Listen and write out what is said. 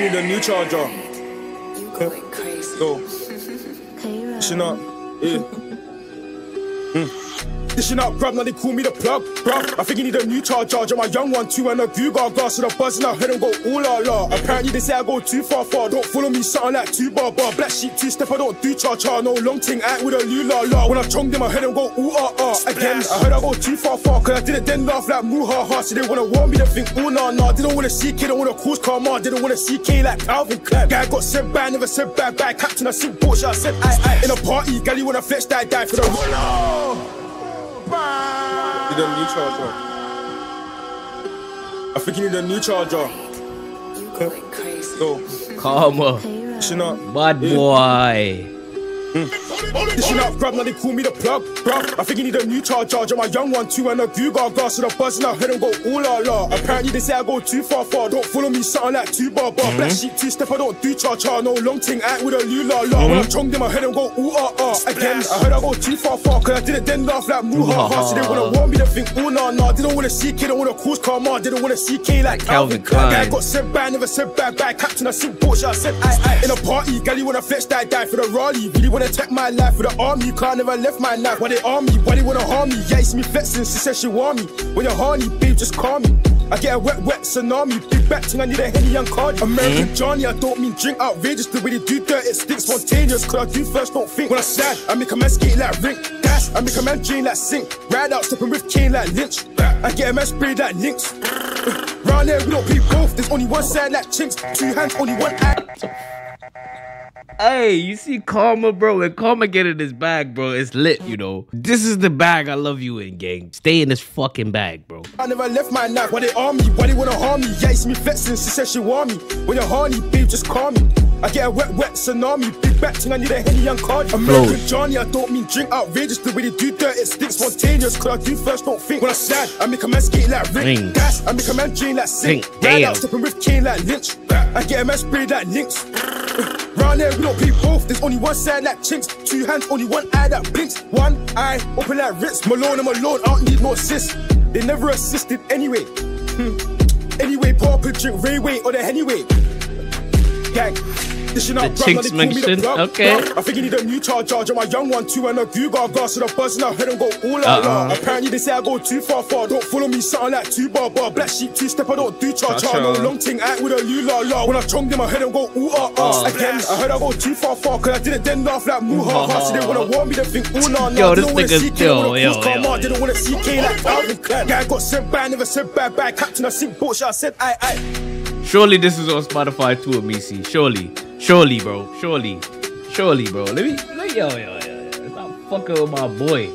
need a new charger. You going crazy. Go. Listen up. Yeah. mm. Dishing up, bruv, now they call me the plug, bruv. I think you need a new charge, charger. My young one, too, and a Google glass, so the buzzing out head and go ooh la la. Apparently, they say I go too far, far. Don't follow me, something like two bar bar. Black sheep, two step, I don't do cha cha. No long ting, act with a loo la la. When I chonged in my head and go ooh ah ah. Again, I heard I go too far, far, cause I did it then laugh like moo ha ha. So they wanna warn me, they think ooh nah nah. Didn't wanna see K, don't wanna cause karma. Didn't wanna see K like Calvin Klein. Guy got sent back, never said bye bye. Captain, I sent bullshit, I said aye. In a party, galley wanna flex, die die for the Need a new charger. I think you need a new charger. Go. Karma. Shut up. Bad boy. Dishing up, bruv, now they call me the plug, bruv. I think you need a new charge, charger. My young one, too, and a Google glass, so the buzzing out head and go ooh la la. Apparently, they say I go too far, far. Don't follow me, something like two bar bar. Black sheep, two step, I don't do cha cha. No long ting, act with a loo la la. When I chonged in my head and go ooh ah ah. Again, I heard I go too far, far, cause I did it then laugh like moo ha ha. So they wanna warn me, they think ooh nah nah. Didn't wanna see K, don't wanna cause karma. Didn't wanna see K like Calvin Klein. Guy got sent back, never said bye bye. Captain, I sent bullshit, I said aye aye. In a party, galley wanna flex, that die for the Raleigh. Really wanna take my life with the army. Can't never left my life. Why they arm me? Why they wanna harm me? Yeah, it's me flexing. She said she want me. When you're horny, babe, just call me. I get a wet, wet tsunami. Big back thing, I need a henny and card. American mm-hmm. Johnny, I don't mean drink outrageous. The way they do dirt, it stinks spontaneous. Cause I do first, don't think. When I slide, I make a man skate like rink. Dash, I make a man drain like sink. Ride out, stepping with cane like lynch. I get a man sprayed like lynx. Round there, we don't play both. There's only one side like chinks. Two hands, only one eye. Hey, you see Karma, bro? When Karma get in his bag, bro, it's lit, you know. This is the bag I love you in, gang. Stay in this fucking bag, bro. I never left my life. Why they arm me? Why they wanna harm me? Yeah, it's me flexing. She said she want me. When you're horny, babe, just call me. I get a wet, wet tsunami. Big back thing, I need a henny and card. American Flows. Johnny, I don't mean drink outrageous. The way they do dirt, it stinks spontaneous. Cause I do first, don't think. When I slide, I make a man skate like ring. Ring. Dash, I make a man drain like sink. Sink. Ride Damn. out, stepping with cane like lynch. I get a man sprayed like lynx. Round there, we don't play both. There's only one side like chinks. Two hands, only one eye that blinks. One eye open like Ritz. Malone, I'm alone. I don't need no assist. They never assisted anyway. Hmm. Anyway, up a drink, Rayway or the Hennyway. Gang. Out, The now Chinks they call me the mentioned, okay. I think you need a new charge, charger. My young one, too, and a Google glass, so the buzzing out head and go la la. Uh-uh. Apparently, they say I go too far, far. Don't follow me, something like two bar bar. Black sheep, two step, I don't do cha cha. Cha-cha. No long ting, act with a loo la la. When I chonged in my head and go ooh ah ah. Uh. Again, I heard I go too far, far, cause I did it then laugh like moo ha ha. So they wanna warn me, they think ooh nah nah. Yo, this Didn't nigga's- see K, yo, yo, yo. Didn't wanna see K like Calvin Klein. Guy got sent back, never said bye bye. Captain, I sent bullshit, I said aye aye. Surely this is on Spotify too, Amisi. Surely. Surely, bro. Surely. Surely, bro. Let me, let, yo, yo, yo, yo. Stop fucking with my boy.